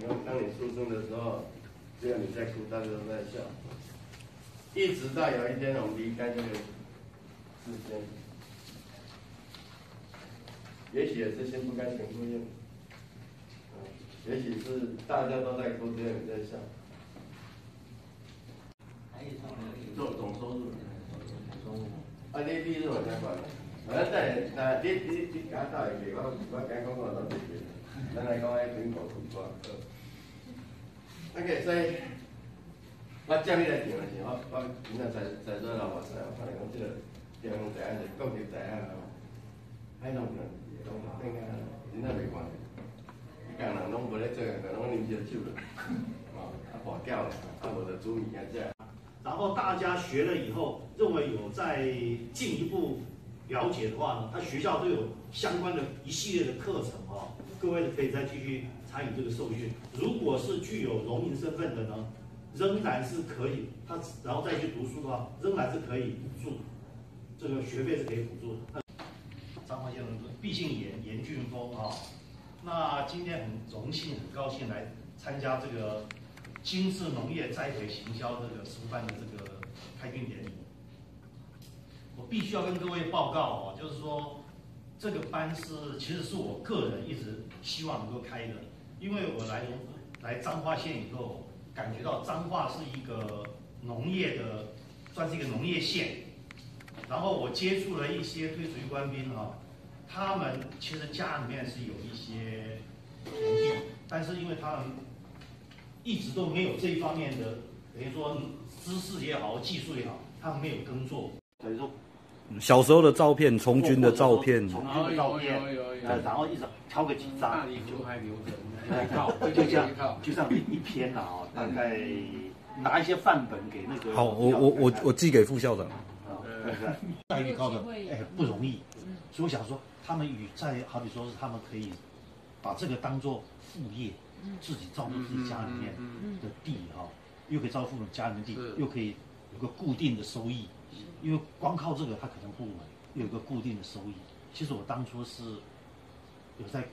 当当你出生的时候，只有你在哭，大家都在笑，一直到有一天我们离开这个世间，也许也是心不甘情不愿，嗯，也许是大家都在哭，只有你在笑。做总收入，啊，你你是怎样管？反正等那你你你讲到会去，我我讲讲我都袂记。OK，所以，我接你来电的时候，我我今仔在在座老师啊，我讲即个地方在啊，是国际在啊，海农人拢顶啊，真正袂关系。一家人拢无咧做，个拢啉烧酒了，哦，啊跋筊了，啊无就煮物件食。然后大家学了以后，认为有在进一步了解的话呢，他学校都有相关的一系列的课程哦，各位可以再继续参与这个受训。如果是具有农民身份的呢，仍然是可以，他然后再去读书的话，仍然是可以补助，这个学费是可以补助的。彰化县的毕姓严严俊峰啊，那今天很荣幸、很高兴来参加这个。精致农业栽培行销这个师范的这个开训典礼，我必须要跟各位报告哦，就是说这个班是其实是我个人一直希望能够开的，因为我来来彰化县以后，感觉到彰化是一个农业的，算是一个农业县，然后我接触了一些退役官兵哈，他们其实家里面是有一些田地，但是因为他们。一直都没有这一方面的，等于说知识也好，技术也好，他们没有耕作。等于说，小时候的照片，从军的照片，从军的照片，呃，然后一直挑个几张，那里就还留着，就这样，就这样一篇了啊，大概拿一些范本给那个。好，我我我我寄给副校长。呃，待遇高的，哎，不容易。所以我想说，他们与在好比说是他们可以把这个当做副业。自己照顾自己家里面的地哈，又可以照顾家里面地，又可以有个固定的收益。因为光靠这个他可能不稳，有个固定的收益。其实我当初是有在